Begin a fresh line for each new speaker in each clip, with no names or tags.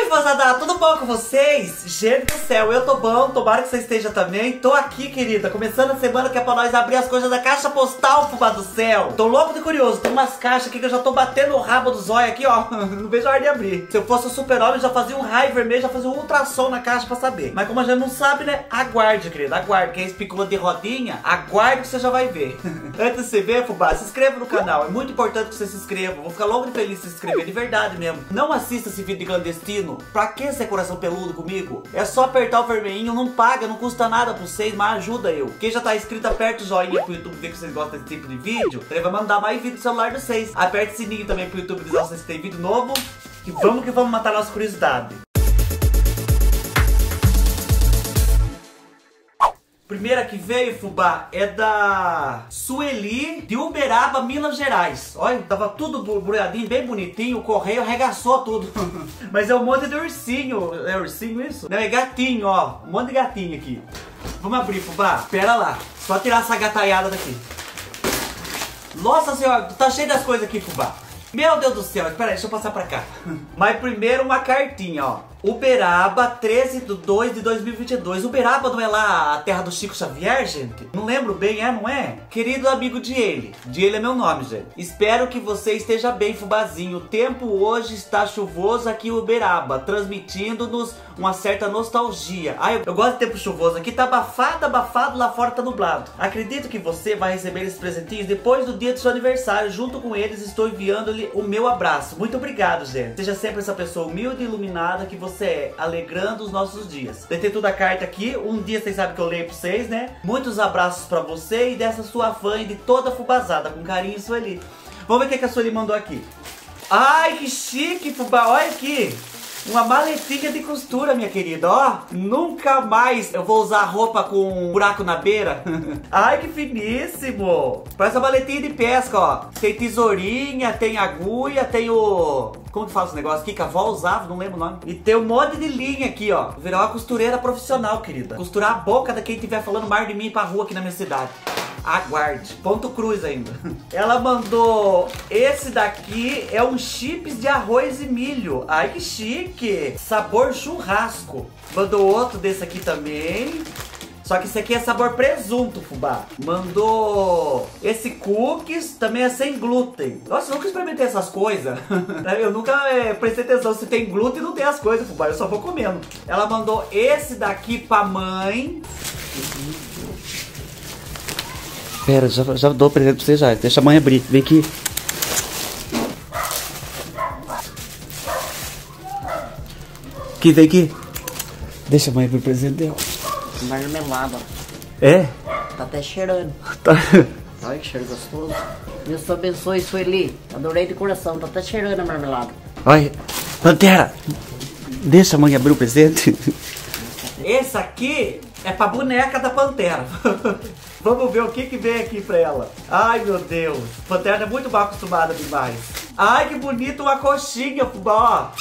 Oi, moçada, tudo bom com vocês? Gente do céu, eu tô bom, tomara que você esteja também. Tô aqui, querida, começando a semana que é pra nós abrir as coisas da caixa postal, fubá do céu. Tô louco de curioso, tem umas caixas aqui que eu já tô batendo o rabo do zóio aqui, ó. Não vejo a hora de abrir. Se eu fosse o super-homem, já fazia um raio vermelho, já fazia um ultrassom na caixa pra saber. Mas como a gente não sabe, né, aguarde, querida, aguarde. Quem é especula de rodinha, aguarde que você já vai ver. Antes de você ver, fubá, se inscreva no canal. É muito importante que você se inscreva. Vou ficar louco de feliz se inscrever, de verdade mesmo. Não assista esse vídeo de clandestino Pra que ser coração peludo comigo? É só apertar o vermelhinho, não paga, não custa nada pra vocês, mas ajuda eu. Quem já tá inscrito, aperta o joinha pro YouTube ver que vocês gostam desse tipo de vídeo. Ele vai mandar mais vídeo no celular de vocês. Aperta o sininho também pro YouTube dizer se tem vídeo novo. E vamos que vamos matar nossa curiosidade. Primeira que veio, Fubá, é da Sueli de Uberaba, Minas Gerais. Olha, tava tudo brulhadinho, bem bonitinho, o correio arregaçou tudo. Mas é um monte de ursinho. É ursinho isso? Não, é gatinho, ó. Um monte de gatinho aqui. Vamos abrir, Fubá. Pera lá. Só tirar essa gataiada daqui. Nossa senhora, tá cheio das coisas aqui, Fubá. Meu Deus do céu, espera aí, deixa eu passar pra cá. Mas primeiro uma cartinha, ó. Uberaba, 13 de 2 de 2022. Uberaba não é lá a terra do Chico Xavier, gente? Não lembro bem, é, não é? Querido amigo de ele. De ele é meu nome, gente. Espero que você esteja bem, Fubazinho. O tempo hoje está chuvoso aqui em Uberaba, transmitindo-nos uma certa nostalgia. Ai, eu, gosto de tempo chuvoso. Aqui tá abafado, abafado, lá fora tá nublado. Acredito que você vai receber esses presentinhos depois do dia do seu aniversário. Junto com eles, estou enviando-lhe o meu abraço. Muito obrigado, gente. Seja sempre essa pessoa humilde e iluminada que você você é, alegrando os nossos dias. Tem toda a carta aqui, um dia vocês sabem que eu leio pra vocês, né? Muitos abraços pra você e dessa sua fã e de toda fubazada, com carinho, Sueli. Vamos ver o que a Sueli mandou aqui. Ai, que chique, fubá, olha aqui. Uma maletinha de costura, minha querida, ó. Nunca mais eu vou usar roupa com um buraco na beira. Ai, que finíssimo. Parece uma maletinha de pesca, ó. Tem tesourinha, tem agulha, tem o... Como que faz esse negócio aqui? Que a avó usava, não lembro o nome. E tem um monte de linha aqui, ó. Virar uma costureira profissional, querida. Costurar a boca da quem estiver falando mais de mim pra rua aqui na minha cidade. Aguarde. Ponto cruz ainda. Ela mandou esse daqui é um chips de arroz e milho. Ai que chique. Sabor churrasco. Mandou outro desse aqui também. Só que esse aqui é sabor presunto, fubá. Mandou esse cookies, também é sem glúten. Nossa, eu nunca experimentei essas coisas. eu nunca é, prestei atenção se tem glúten não tem as coisas, fubá. Eu só vou comendo. Ela mandou esse daqui pra mãe.
Pera, já, já dou o presente pra você já. Deixa a mãe abrir. Vem aqui. Aqui, vem aqui. Deixa a mãe abrir o presente dela.
Marmelada.
É?
Tá até cheirando.
Tá.
Olha que cheiro gostoso. Deus abençoe, Sueli. Adorei de coração. Tá até cheirando a marmelada.
Olha, Pantera. Deixa a mãe abrir o presente.
Esse aqui é pra boneca da Pantera. Vamos ver o que que vem aqui pra ela. Ai, meu Deus. Pantera é muito mal acostumada demais. Ai, que bonito uma coxinha, fubá,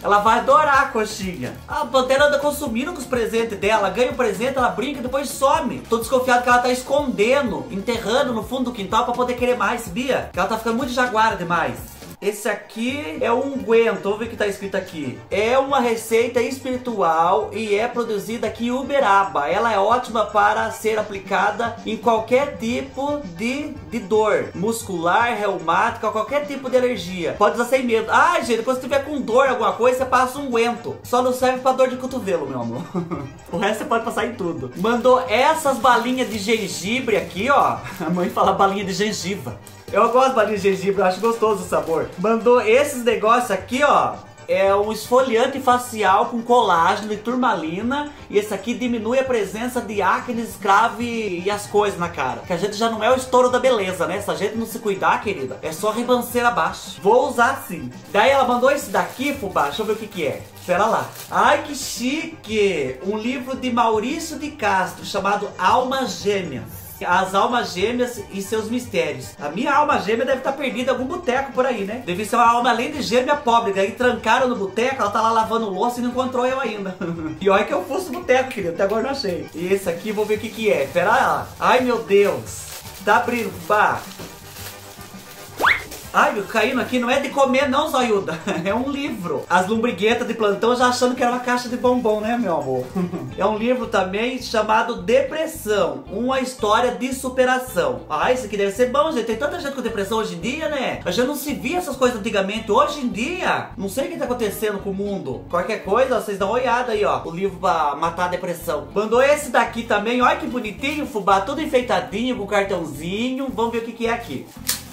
Ela vai adorar a coxinha. A Pantera anda consumindo com os presentes dela. Ganha o presente, ela brinca e depois some. Tô desconfiado que ela tá escondendo, enterrando no fundo do quintal pra poder querer mais, sabia? Que ela tá ficando muito jaguara demais. Esse aqui é um unguento, ver o que tá escrito aqui. É uma receita espiritual e é produzida aqui em Uberaba. Ela é ótima para ser aplicada em qualquer tipo de, de dor. Muscular, reumática, qualquer tipo de alergia. Pode usar sem medo. Ah, gente, quando você tiver com dor alguma coisa, você passa um unguento. Só não serve para dor de cotovelo, meu amor. o resto você pode passar em tudo. Mandou essas balinhas de gengibre aqui, ó. A mãe fala balinha de gengiva. Eu gosto de balinha de gengibre, acho gostoso o sabor. Mandou esses negócios aqui, ó. É um esfoliante facial com colágeno e turmalina. E esse aqui diminui a presença de acne, escrave e as coisas na cara. Que a gente já não é o estouro da beleza, né? Se a gente não se cuidar, querida, é só ribanceira abaixo. Vou usar sim. Daí ela mandou esse daqui, fubá. Deixa eu ver o que que é. Espera lá. Ai, que chique! Um livro de Maurício de Castro chamado Almas Gêmeas as almas gêmeas e seus mistérios. A minha alma gêmea deve estar perdida em algum boteco por aí, né? Deve ser uma alma além de gêmea pobre. Daí trancaram no boteco, ela tá lá lavando louça e não encontrou eu ainda. Pior é que eu fosse boteco, querido. Até agora não achei. E esse aqui, vou ver o que que é. Pera lá. Ai, meu Deus. Tá abrindo. Bah. Ai, caindo aqui não é de comer não, Zoiuda. É um livro. As lombriguetas de plantão já achando que era uma caixa de bombom, né, meu amor? É um livro também chamado Depressão. Uma história de superação. Ah, isso aqui deve ser bom, gente. Tem tanta gente com depressão hoje em dia, né? A gente não se via essas coisas antigamente. Hoje em dia, não sei o que tá acontecendo com o mundo. Qualquer coisa, vocês dão uma olhada aí, ó. O livro pra matar a depressão. Mandou esse daqui também. Olha que bonitinho, fubá. Tudo enfeitadinho, com cartãozinho. Vamos ver o que, que é aqui.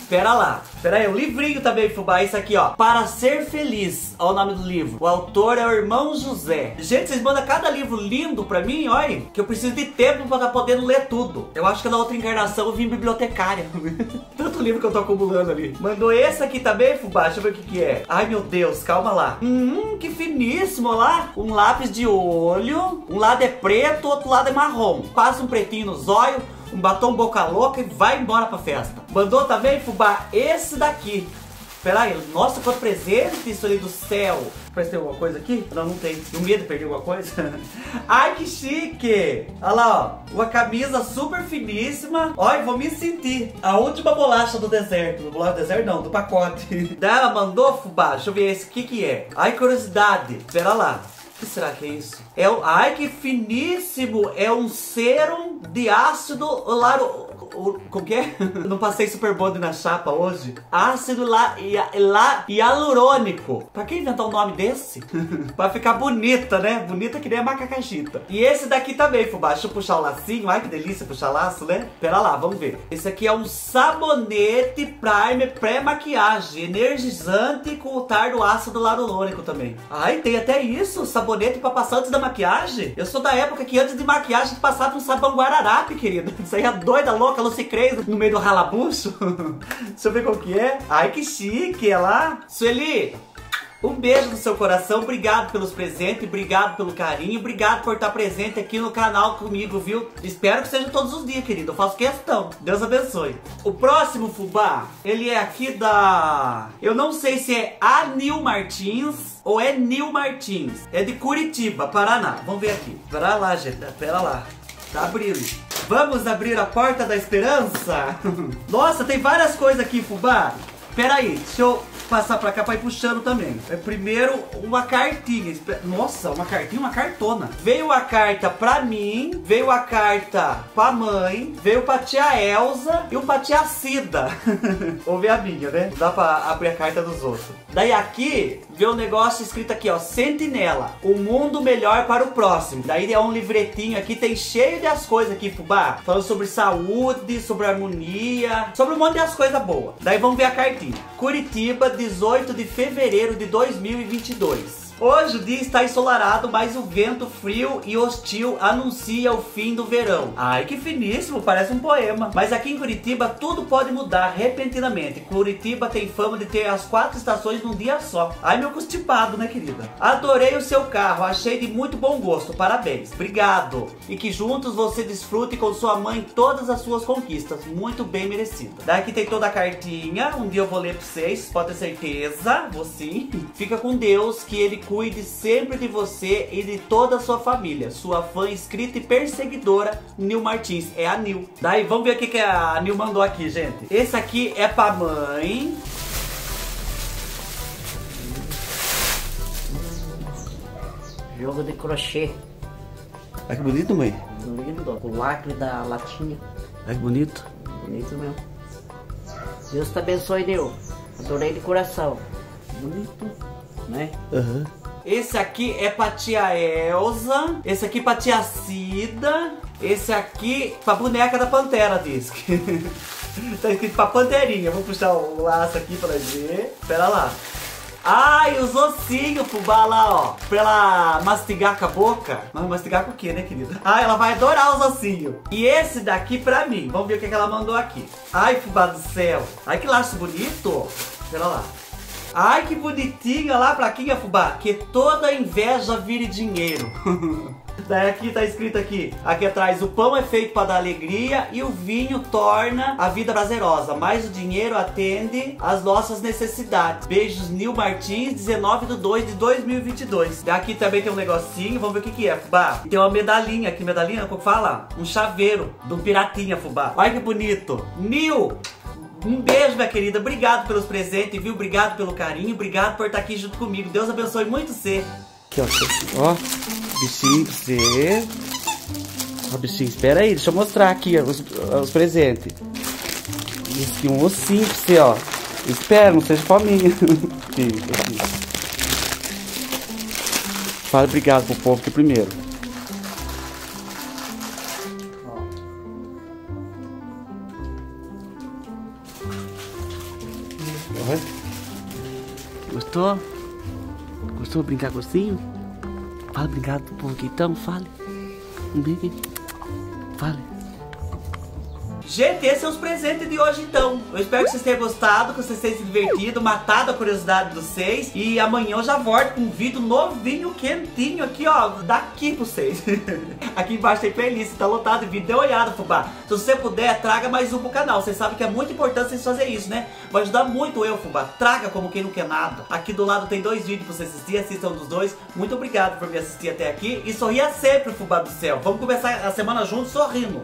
Pera lá. Pera aí, um livrinho também, Fubá. Isso aqui, ó. Para ser feliz. Olha o nome do livro. O autor é o irmão José. Gente, vocês mandam cada livro lindo pra mim, olha. Que eu preciso de tempo pra estar tá podendo ler tudo. Eu acho que na outra encarnação eu vim bibliotecária. Tanto livro que eu tô acumulando ali. Mandou esse aqui também, Fubá. Deixa eu ver o que que é. Ai, meu Deus, calma lá. Hum, que finíssimo, lá. Um lápis de olho. Um lado é preto, outro lado é marrom. Passa um pretinho nos olhos um batom boca louca e vai embora pra festa. Mandou também, Fubá, esse daqui. Pera aí, nossa, quanto presente isso ali do céu. Parece tem alguma coisa aqui? Não, não tem. Tenho medo de perder alguma coisa. Ai, que chique! Olha lá, ó. Uma camisa super finíssima. Olha, vou me sentir. A última bolacha do deserto. Do bolacha do deserto não, do pacote. Daí ela mandou, Fubá, deixa eu ver esse. O que que é? Ai, curiosidade. Pera lá. Que será que é isso? É o, ai, que finíssimo! É um serum de ácido laro, como que é? não passei super bonde na chapa hoje. Ácido lá, lá, hialurônico. Pra que inventar um nome desse? pra ficar bonita, né? Bonita que nem a macacajita. E esse daqui também, fubá. Deixa eu puxar o lacinho. Ai, que delícia puxar laço, né? Pera lá, vamos ver. Esse aqui é um sabonete primer pré-maquiagem. Energizante com o tar do ácido hialurônico também. Ai, tem até isso. Sabonete pra passar antes da maquiagem. Eu sou da época que antes de maquiagem passava um sabão guararape, querido. Isso aí é doida, louca louca, Lucy Crazy no meio do ralabuço. Deixa eu ver qual que é. Ai, que chique, é lá. Sueli, um beijo no seu coração, obrigado pelos presentes, obrigado pelo carinho, obrigado por estar presente aqui no canal comigo, viu? Espero que seja todos os dias, querido, eu faço questão. Deus abençoe. O próximo fubá, ele é aqui da... Eu não sei se é a Nil Martins ou é Nil Martins. É de Curitiba, Paraná. Vamos ver aqui. Pera lá, gente, pera lá. Tá abrindo. Vamos abrir a porta da esperança? Nossa, tem várias coisas aqui, fubá. Pera aí, deixa eu passar pra cá pra ir puxando também. É primeiro uma cartinha. Nossa, uma cartinha, uma cartona. Veio a carta pra mim, veio a carta pra mãe, veio pra tia Elza e o pra tia Cida. Ouve a minha, né? Dá pra abrir a carta dos outros. Daí aqui, veio um negócio escrito aqui, ó. Sentinela, o mundo melhor para o próximo. Daí é um livretinho aqui, tem cheio de as coisas aqui, fubá. Falando sobre saúde, sobre harmonia, sobre um monte de as coisas boas. Daí vamos ver a cartinha. Curitiba, 18 de fevereiro de 2022. Hoje o dia está ensolarado, mas o vento frio e hostil anuncia o fim do verão. Ai, que finíssimo, parece um poema. Mas aqui em Curitiba tudo pode mudar repentinamente. Curitiba tem fama de ter as quatro estações num dia só. Ai, meu constipado, né, querida? Adorei o seu carro, achei de muito bom gosto. Parabéns. Obrigado. E que juntos você desfrute com sua mãe todas as suas conquistas. Muito bem merecida. Daqui tem toda a cartinha. Um dia eu vou ler pra vocês, pode ter certeza. Vou sim. Fica com Deus, que ele cuide sempre de você e de toda a sua família. Sua fã inscrita e perseguidora, Nil Martins. É a Nil. Daí, vamos ver o que a Nil mandou aqui, gente. Esse aqui é pra mãe.
Jogo de crochê.
Olha que bonito, mãe.
Lindo. O lacre da latinha.
Olha que bonito.
Bonito mesmo. Deus te abençoe, Nil. Adorei de coração. Bonito, né?
Aham. Uhum.
Esse aqui é pra tia Elza. Esse aqui pra tia Cida. Esse aqui pra boneca da Pantera, diz que. tá escrito pra Panterinha. Vou puxar o laço aqui pra ver. Pera lá. Ai, os ossinhos, fubá lá, ó. Pra ela mastigar com a boca. Mas mastigar com o quê, né, querida? Ai, ela vai adorar os ossinhos. E esse daqui pra mim. Vamos ver o que, que ela mandou aqui. Ai, fubá do céu. Ai, que laço bonito. Pera lá. Ai, que bonitinha lá pra quem, Fubá? Que toda inveja vire dinheiro. Daí aqui tá escrito aqui, aqui atrás, o pão é feito para dar alegria e o vinho torna a vida prazerosa, mas o dinheiro atende às nossas necessidades. Beijos, Nil Martins, 19 de 2 de 2022. Daqui também tem um negocinho, vamos ver o que que é, Fubá. Tem uma medalhinha aqui, medalhinha, como fala? Um chaveiro de um piratinha, Fubá. Olha que bonito. Nil, Um beijo, minha querida. Obrigado pelos presentes, viu? Obrigado pelo carinho. Obrigado por estar aqui junto comigo. Deus abençoe muito você.
Aqui, ó. Ó, bichinho pra você. Ó, bichinho, espera aí. Deixa eu mostrar aqui os, os presentes. Isso aqui, um ossinho pra você, ó. Espera, não seja fominha. Fala obrigado pro povo aqui primeiro. Gostou? Gostou de brincar com o ursinho? Fala obrigado povo aqui então, fale. Um beijo. Fale.
Gente, esses são os presentes de hoje então. Eu espero que vocês tenham gostado, que vocês tenham se divertido, matado a curiosidade de vocês. E amanhã eu já volto com um vídeo novinho, quentinho aqui, ó, daqui pra vocês. aqui embaixo tem playlist, tá lotado de vídeo. Dê uma olhada, fubá. Se você puder, traga mais um pro canal. Vocês sabem que é muito importante vocês fazerem isso, né? Vai ajudar muito eu, fubá. Traga como quem não quer nada. Aqui do lado tem dois vídeos pra você assistir, assistam dos dois. Muito obrigado por me assistir até aqui. E sorria sempre, fubá do céu. Vamos começar a semana juntos sorrindo.